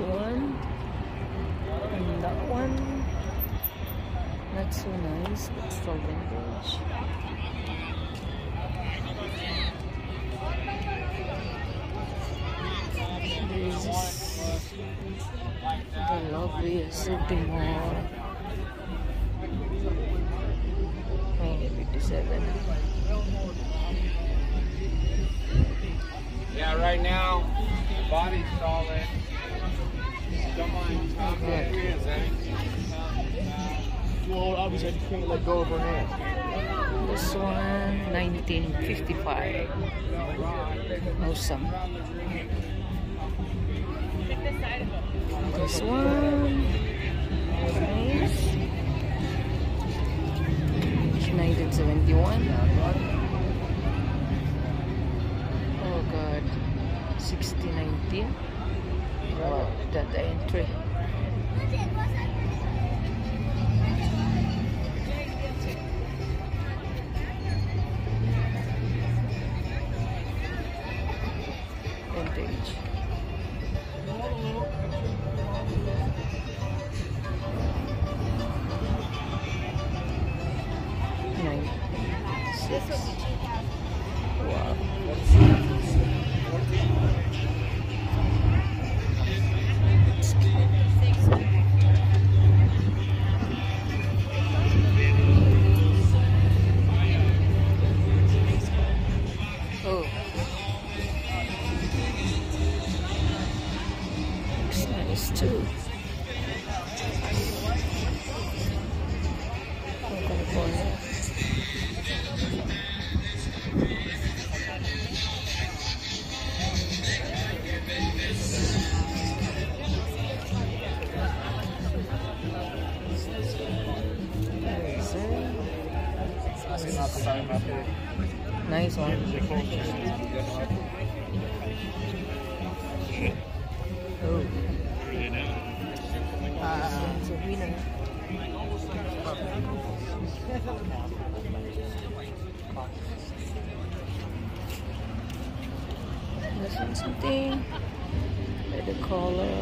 one. And that one. Not so nice, but still vintage. This is the lovely shopping mall. 1957. Yeah, right now, body's solid. I just can't let go of her hand. This one, 1955. Awesome. This one, nice. 1971. Oh god, 1619. Wow, that entry. Six. Wow. Oh. Nice too. Nice one. Oh. It's a winner. This one something. The color.